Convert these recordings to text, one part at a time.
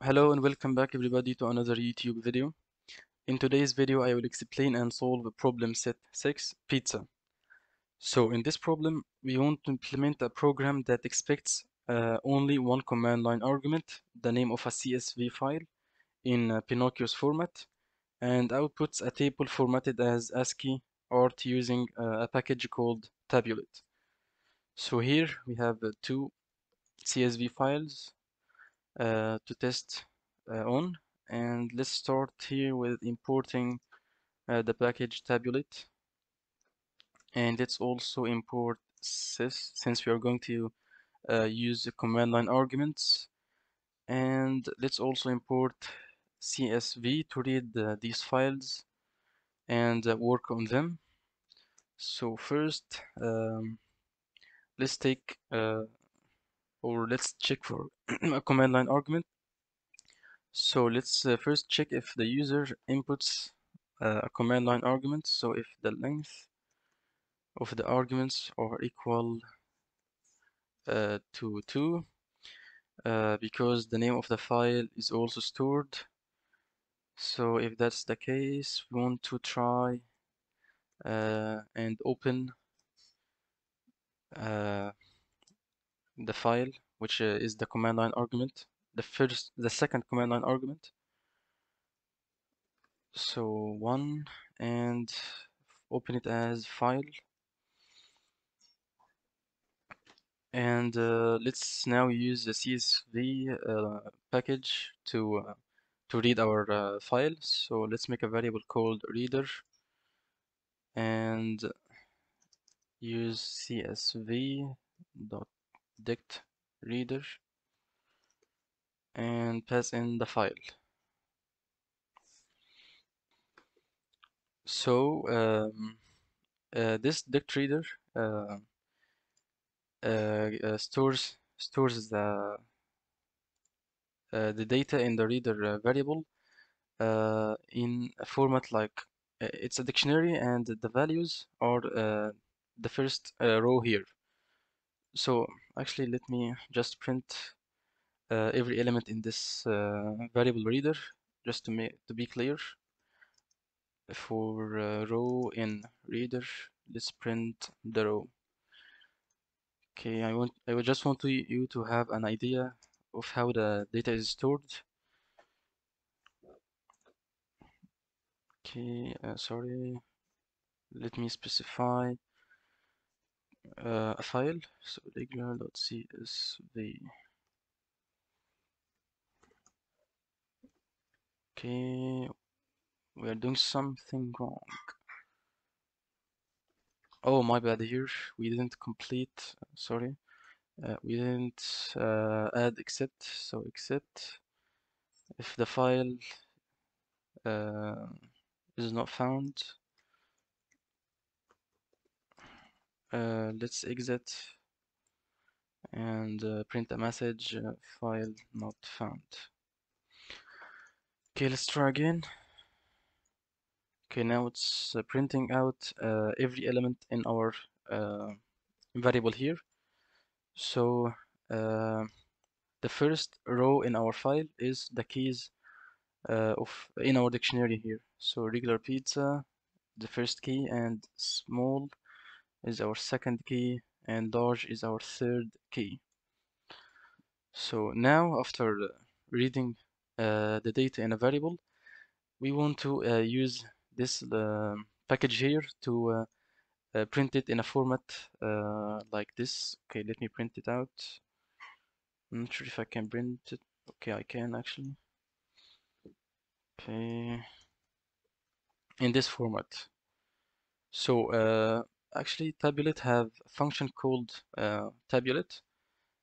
Hello and welcome back everybody to another YouTube video. In today's video I will explain and solve problem set 6 pizza. So in this problem we want to implement a program that expects uh, only one command line argument, the name of a CSV file in uh, Pinocchio's format and outputs a table formatted as ASCII art using uh, a package called tabulate. So here we have uh, two CSV files to test uh, on. And let's start here with importing uh, the package tabulate. And let's also import sys since we are going to uh, use the command line arguments. And let's also import CSV to read these files and uh, work on them. So first um, let's take uh, or let's check for a command line argument so let's uh, first check if the user inputs uh, a command line argument. So if the length of the arguments are equal uh, to 2 uh, because the name of the file is also stored. So if that's the case, we want to try uh, and open uh, the file, which uh, is the command line argument the first the second command line argument. So one and open it as file. And uh, let's now use the CSV uh, package to uh, to read our uh, file. So let's make a variable called reader and use csv dot dict reader and pass in the file. So um, uh, this dict reader uh, uh, stores stores the uh, the data in the reader uh, variable uh, in a format like it's a dictionary and the values are the first row here. So actually let me just print uh, every element in this uh, variable reader just to make to be clear. For uh, row in reader let's print the row. Okay I want I would just want to, you to have an idea of how the data is stored. Okay uh, sorry. Let me specify uh, a file so regular.csv Okay, we are doing something wrong. Oh, my bad here. We didn't complete, sorry. Uh, we didn't uh, add except, so except if the file uh, is not found, uh, let's exit and uh, print a message, uh, file not found. Okay, let's try again. Okay, now it's uh, printing out uh, every element in our uh, variable here. So the first row in our file is the keys of in our dictionary here. So regular pizza, the first key, and small is our second key, and large is our third key. So now after reading uh, the data in a variable, we want to uh, use this uh, package here to print it in a format like this. Okay, let me print it out. I'm not sure if I can print it. Okay, I can actually. Okay, in this format. So uh, actually tabulate have a function called uh, tabulate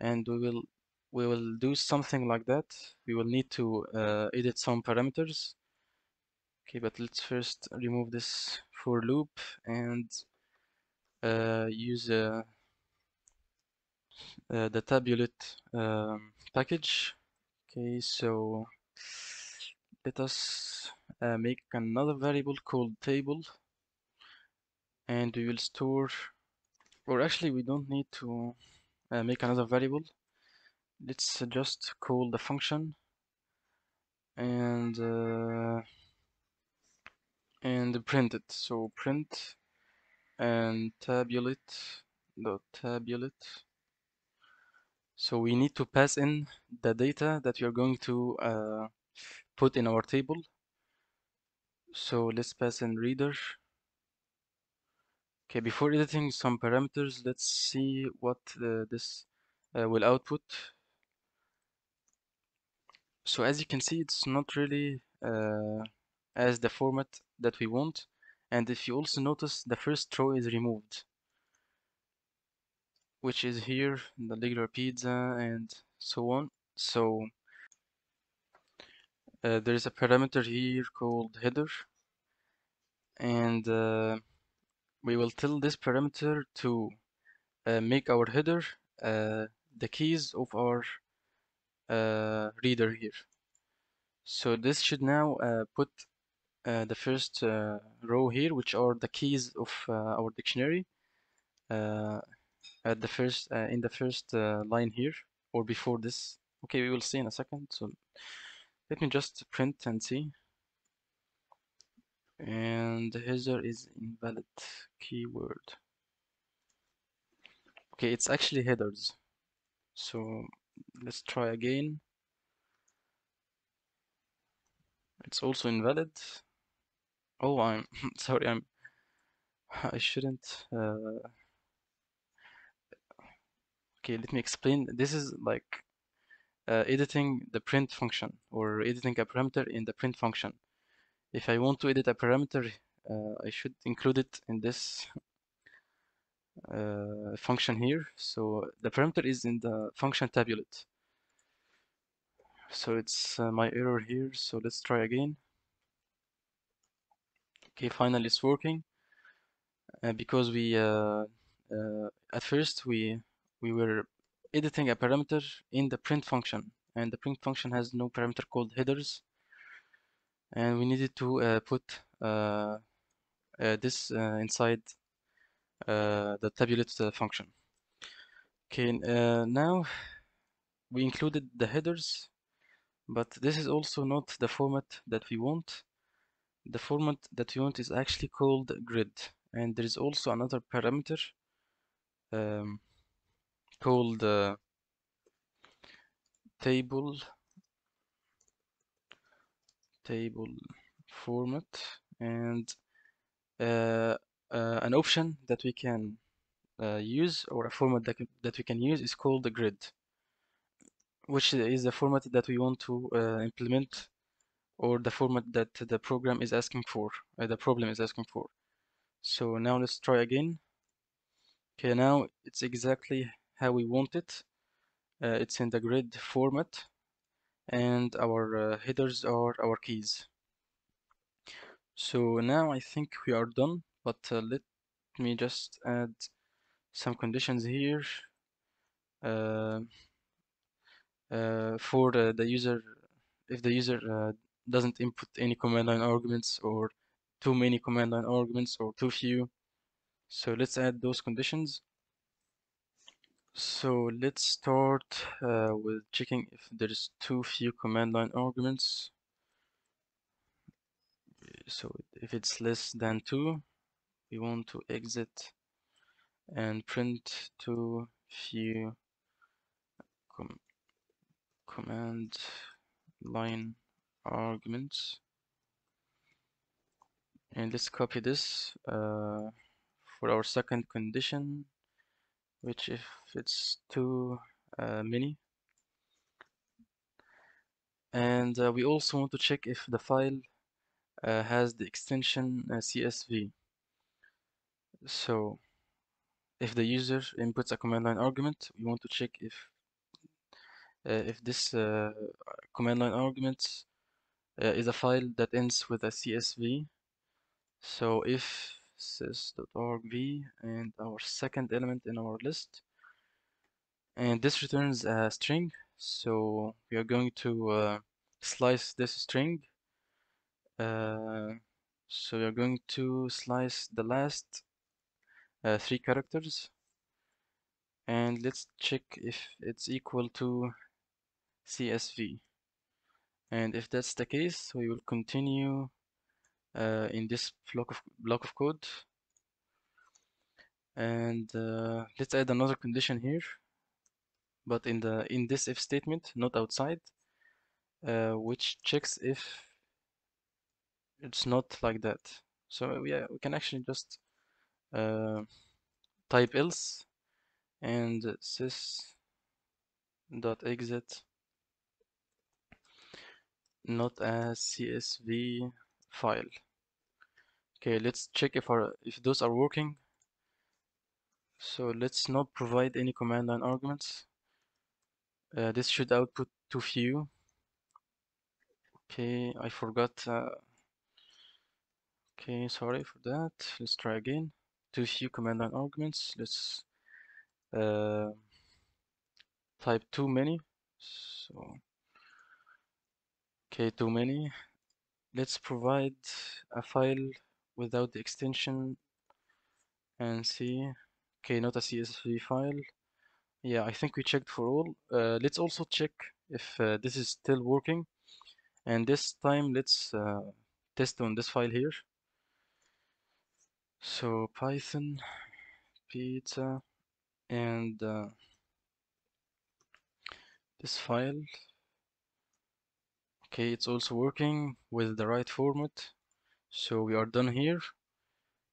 and we will we will do something like that. We will need to uh, edit some parameters. Okay, but let's first remove this for loop and uh, use uh, uh the tabulate um, package. Okay, so let us uh, make another variable called table and we will store or actually we don't need to uh, make another variable. Let's just call the function and uh, and print it. So print and tabulate dot tabulate. So we need to pass in the data that we are going to uh, put in our table. So let's pass in reader okay before editing some parameters let's see what uh, this uh, will output. So as you can see it's not really uh, as the format that we want. And if you also notice the first row is removed which is here the regular pizza and so on. So uh, there is a parameter here called header. And uh, we will tell this parameter to uh, make our header uh, the keys of our uh, reader here. So this should now uh, put uh, the first row here which are the keys of our dictionary at the first uh, in the first uh, line here or before this. Okay we will see in a second. So let me just print and see and the header is invalid keyword. Okay it's actually headers. So let's try again. It's also invalid. Oh I'm sorry I'm I shouldn't uh, okay let me explain. This is like uh, editing the print function or editing a parameter in the print function if I want to edit a parameter uh, I should include it in this uh, function here. So the parameter is in the function tabulate. So it's uh, my error here. So let's try again. Okay finally it's working. Uh, because we uh, uh, at first we we were editing a parameter in the print function. And the print function has no parameter called headers and we needed to uh, put uh, uh, this inside the tabulate function. Okay now we included the headers but this is also not the format that we want. The format that we want is actually called grid and there is also another parameter um, called uh, table table format and uh, uh, an option that we can uh, use or a format that, that we can use is called the grid which is the format that we want to uh, implement or the format that the program is asking for uh, the problem is asking for. So now let's try again. Okay now it's exactly how we want it. Uh, it's in the grid format and our uh, headers are our keys. So now I think we are done, but uh, let me just add some conditions here uh, uh, for uh, the user if the user doesn't input any command line arguments or too many command line arguments or too few. So let's add those conditions. So let's start uh, with checking if there's too few command line arguments. So if it's less than two, we want to exit and print too few com command line arguments. And let's copy this uh, for our second condition which if it's too uh, many and uh, we also want to check if the file uh, has the extension uh, CSV so if the user inputs a command line argument we want to check if uh, if this uh, command line argument is a file that ends with a CSV so if sys.argv and our second element in our list. And this returns a string. So we are going to uh, slice this string. Uh, so we are going to slice the last uh, three characters. And let's check if it's equal to CSV and if that's the case we will continue uh, in this block of block of code. And uh, let's add another condition here. But in the in this if statement not outside uh, which checks if it's not like that. So yeah we can actually just uh, type else and sys dot exit not a csv file okay let's check if our if those are working. So let's not provide any command line arguments. Uh, this should output too few. Okay I forgot uh, okay sorry for that. Let's try again. Too few command line arguments. Let's uh, type too many. So okay too many. Let's provide a file without the extension and see okay not a CSV file. Yeah I think we checked for all. Uh, let's also check if uh, this is still working. And this time let's uh, test on this file here. So python pizza and uh, this file. Okay it's also working with the right format so we are done here.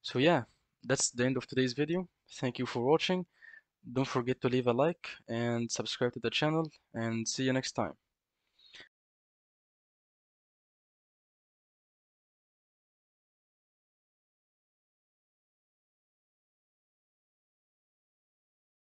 So yeah that's the end of today's video. Thank you for watching. Don't forget to leave a like and subscribe to the channel and see you next time